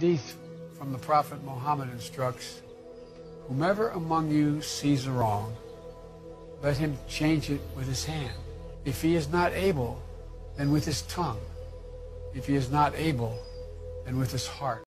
hadith from the Prophet Muhammad instructs, Whomever among you sees a wrong, let him change it with his hand. If he is not able, then with his tongue. If he is not able, then with his heart.